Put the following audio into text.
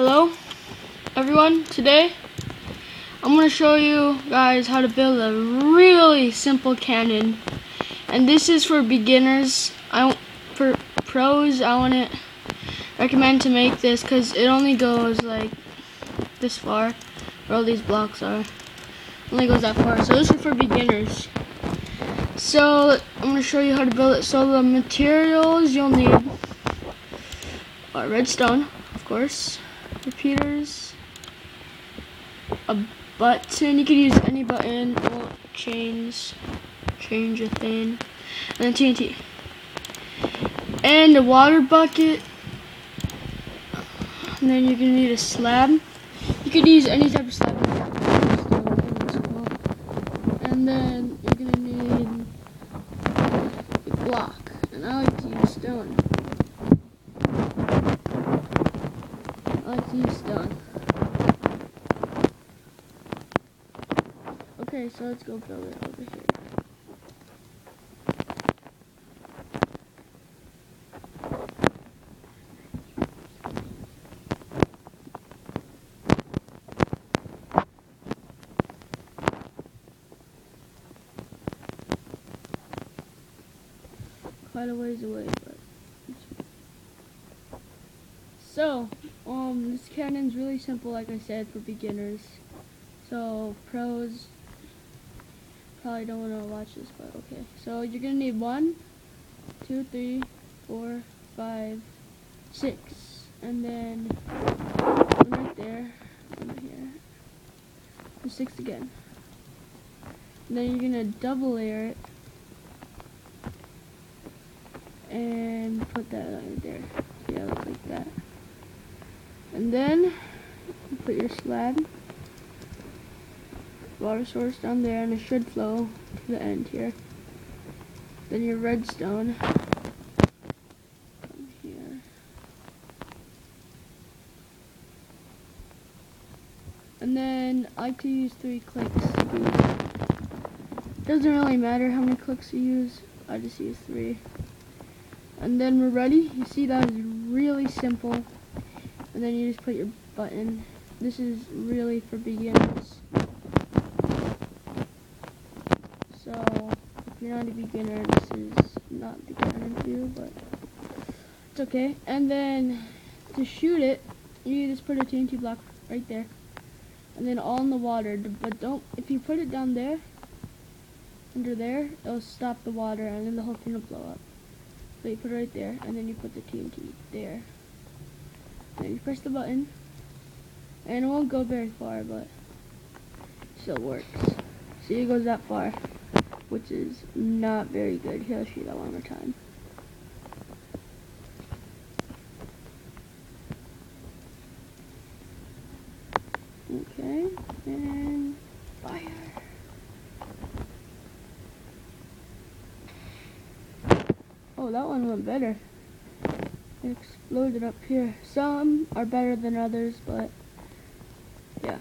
Hello everyone, today I'm going to show you guys how to build a really simple cannon and this is for beginners. I For pros I want to recommend to make this because it only goes like this far where all these blocks are. only goes that far so this is for beginners. So I'm going to show you how to build it. So the materials you'll need are redstone of course repeaters, a button, you can use any button, change, change a thing, and then TNT. And a water bucket, and then you're gonna need a slab. You could use any type of slab. And then you're gonna need a block, and I like to use stone. Like use stone. Okay, so let's go build it over here. Quite a ways away, but so, um, this cannon's really simple, like I said, for beginners. So, pros probably don't want to watch this, but okay. So, you're going to need one, two, three, four, five, six, and then one right there, one right here, and six again. And then you're going to double layer it, and put that right there. Yeah, like that. And then put your slab water source down there and it should flow to the end here. Then your redstone here. And then I like to use three clicks. Doesn't really matter how many clicks you use. I just use three. And then we're ready. You see that is really simple and then you just put your button. This is really for beginners. So, if you're not a beginner, this is not the cannon for you, but it's okay. And then, to shoot it, you just put a TNT block right there. And then all in the water, but don't, if you put it down there, under there, it'll stop the water and then the whole thing will blow up. So you put it right there, and then you put the TNT there. You press the button, and it won't go very far, but still works. See, it goes that far, which is not very good. Here, I'll show you that one more time. Okay, and fire. Oh, that one went better exploded up here. Some are better than others, but yeah.